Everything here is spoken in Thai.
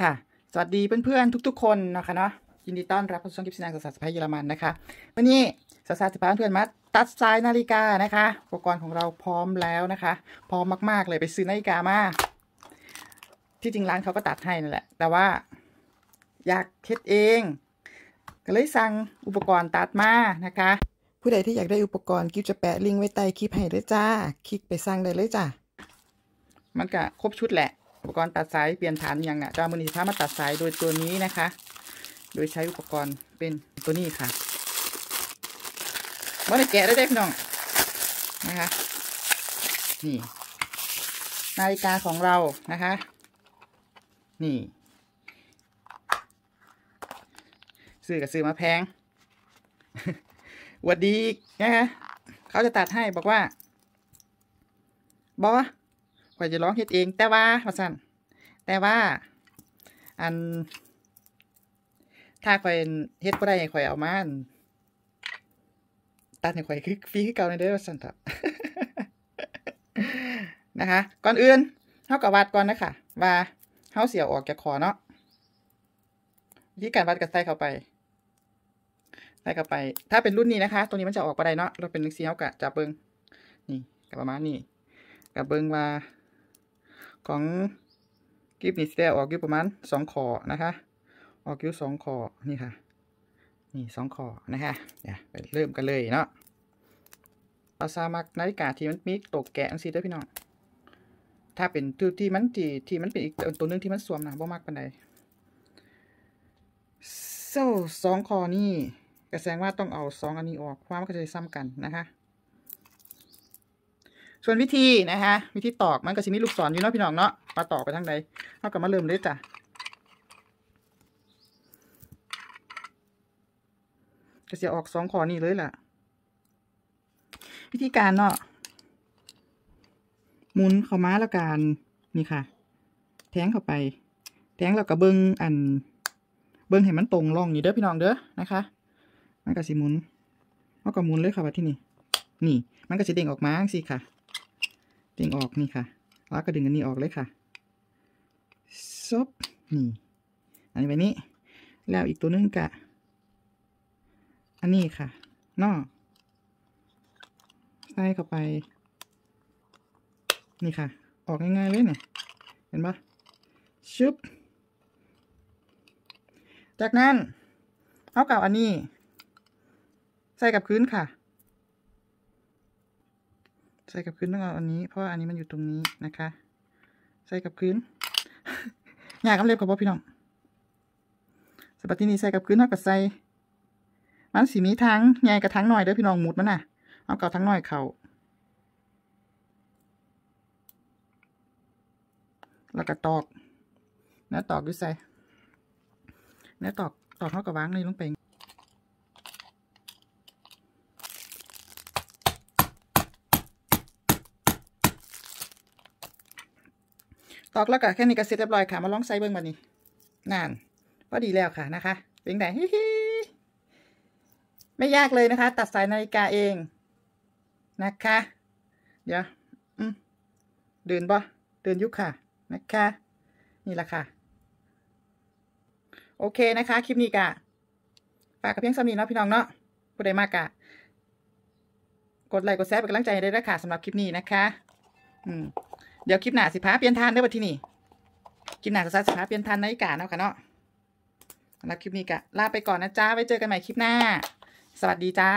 ค่ะ สวัสดีเพื่อนๆทุก ๆ คนนะคะเนาะยินดีต้อนรับเข้าสู่ช่องกิฟต์นางสาวสะพาเยอรมันนะคะ วันนี้สาวๆจะพาเพื่อนมาตัดสายนาฬิกานะคะ อุปกรณ์ของเราพร้อมแล้วนะคะ พร้อมมากๆเลยไปซื้อนาฬิกามาที่จริงร้านเขาก็ตัดให้นั่นแหละ แต่ว่า อยากเฮ็ดเอง ก็เลยสั่งอุปกรณ์ตัดมานะคะ ผู้ใดที่อยากได้อุปกรณ์กิฟจะแปะลิงก์ไว้ใต้คลิปให้เลยจ้า คลิกไปสั่งได้เลยจ้ามันก็ครบชุดแหละ อุปกรณ์ตัดสายเปลี่ยนฐานยังอะจะเอามือถือพามาตัดสายโดยตัวนี้นะคะ โดยใช้อุปกรณ์เป็นตัวนี้ค่ะว่าได้แกะได้ได้พี่น้องนะคะนี่นาฬิกาของเรานะคะ นี่ซื้อกับซื้อมาแพงวัดดีนะคะเขาจะตัดให้บอกว่าบอข่อยจะร้องเฮ็ดเองแต่ว่าว่าสั่น แต่ว่า อัน ถ้าข่อยเฮ็ดบ่ได้ข่อยเอามานตัดให้ข่อยคือฟรีคือเก่าในเด้อว่าสั่นเถอะนะคะ ก่อนอื่นเฮากับวัดก่อนนะคะว่าเฮาเสียออกจากคอเนาะวิธีการวัดกับใส่เข้าไปใส่เข้าไป ถ้าเป็นรุ่นนี้นะคะตัวนี้มันจะออกไปได้เนาะ เราเป็นนึกซีเฮากะจับเบิงนี่กับประมาณนี้กับเบิงว่าของ กิฟนี่สิได้ออกอยู่ประมาณสองขอนะคะ ออกอยู่สองขอนี่ค่ะ นี่สองขอนะคะเดี๋ยวไปเริ่มกันเลยเนาะเอาซามักนาฬิกาที่มันมีตกแกะอังซีเด้พี่น้อง ถ้าเป็นตัวที่มันที่ที่มันเป็นอีกตัวหนึงที่มันสวมนะบ่มากปานใดโซ่สองคอนี่ก็แสงว่าต้องเอาสองอันนี้ออกเพราะว่ามันก็จะได้ซ้ำกันนะคะ ส่วนวิธีนะคะวิธีตอกมันก็จะมีลูกศรอยู่เนาะพี่น้องเนาะมาตอกไปทางใดเท่ากับมาเริ่มเลยจ้ะก็จะออกสองคอนี่เลยล่ะ วิธีการเนาะหมุนเข้ามาแล้วกันนี่ค่ะ แทงเข้าไป แทงแล้วก็เบิ้งอัน เบิ้งให้มันตรงร่องนี่เด้อพี่น้องเด้อนะคะมันก็สิหมุนแล้วก็หมุนเลยค่ะว่าที่นี่นี่ มันก็จะเด้งออกมาสิค่ะ ด้งออกนี่ค่ะแล้วก็ดึงอันนี้ออกเลยค่ะซบนี่อันนี้ไปนี้ แล้วอีกตัวนึงกะ อันนี้ค่ะนอกใส่เข้าไป นี่ค่ะ ออกง่ายๆเลยเนี่ย เห็นปะชึบ จากนั้นเอากับอันนี้ ใส่กับพื้นค่ะ ใส่กับพื้นต้องเอาอันนี้ เพราะว่าอันนี้มันอยู่ตรงนี้นะคะ ใส่กับพื้นอยากกำเล็บกับพ่อพี่น้องสปัตตินี้ใส่กับพื้นเท่ากับใส่มันสีมีทั้งใหญ่กับทั้งหน่อยเด้อพี่น้องหมุดมันน่ะเอาเกับทั้งหน่อยเขาแล้วก็ตอกเนื้อตอกด้วยใส่เนื้อตอกตอกเท่ากับวางนี่ลงไป ตอกแล้วก็แค่นี้ก็เสร็จเรียบร้อยค่ะ มาลองใส่เบิ้งบันนี้นั่นพอดีแล้วค่ะนะคะ เป็นไงฮิฮิไม่ยากเลยนะคะ ตัดสายนาฬิกาเองนะคะ เดี๋ยวอืมเดินบ่เดินยุคค่ะนะคะ นี่แหละค่ะ โอเคนะคะ คลิปนี้กะฝากกับเพียงสามีเนาะพี่น้องเนาะผู้ใดมากกะกดไลค์กดแชร์เป็นกำลังใจให้ได้ด้วยค่ะสำหรับคลิปนี้นะคะ อืม เดี๋ยวคลิปหน้าสิพาเปลี่ยนทานได้อบัดที่นี่คลิปหน้าจะสิพาเปลี่ยนทานนาฬิกาเนาะค่ะเนาะสำหรับคลิปนี้ก็ลาไปก่อนนะจ้าไว้เจอกันใหม่คลิปหน้า สวัสดีจ้า